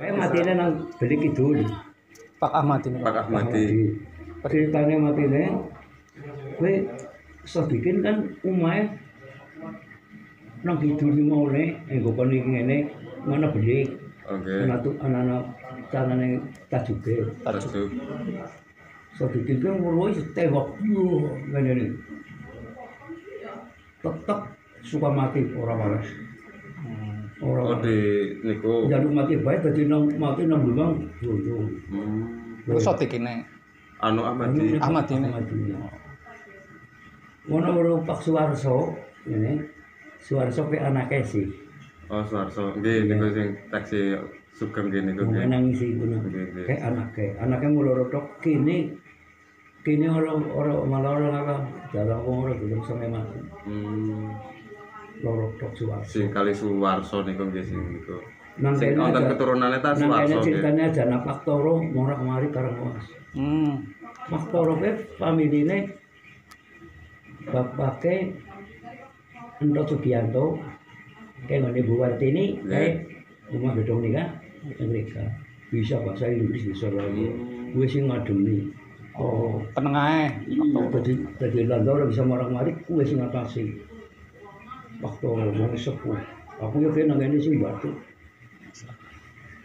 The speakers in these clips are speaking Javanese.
Kayak matine nang beli kidul. Pak Ahmad ini. Pak Ahmadi. Ceritanya matine, kowe iso bikin kan umahe nang kidul iki maune, engko kon iki ngene, mana beli Oke. tuh anak-anak carane tajuke. Tajuk. So bikin kan mulai setewak, yo ngene nih. Tetep suka mati orang waras. Orang Oh di niku. jalur mati baik tadi nang mati nang bumang bodoh. Hmm. Iku sotik ini. Anu Ahmadi. Ahmad ini. Wono wono Pak Suwarso ini Suwarso pe anake sih. Oh Suarso. Nggih niku sing taksi sugeng nggih niku nggih. nang isi nggih. Kayak anake, anake muloro tok kini kini orang orang malah orang apa jarang wong orang belum sampai mati Hmm. Loro tok Suwarso. Sing kali Suwarso niku nggih sing niku. Sing wonten keturunannya ta Suwarso nggih. ceritanya aja nak Pak Toro morak mari karang was. Hmm. Pak Toro ke familine bapake Ento Sugianto kayak ngene Bu Wartini Nggih. kayak rumah gedung nih kan mereka bisa bahasa Inggris bisa lagi Hmm. gue sih ngademi oh Penengahnya. jadi jadi landor bisa marang mari gue sih ngatasi waktu ngomong sepuh aku ya kena ngene sih batu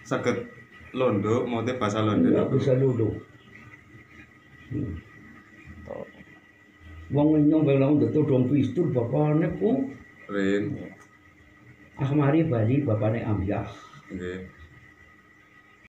Saged londo motif bahasa londo niku. bisa duduk Wong nyong belang betul dong pistur bapaknya ku Rin. Ahmari Bali bapaknya Amyah Nggih.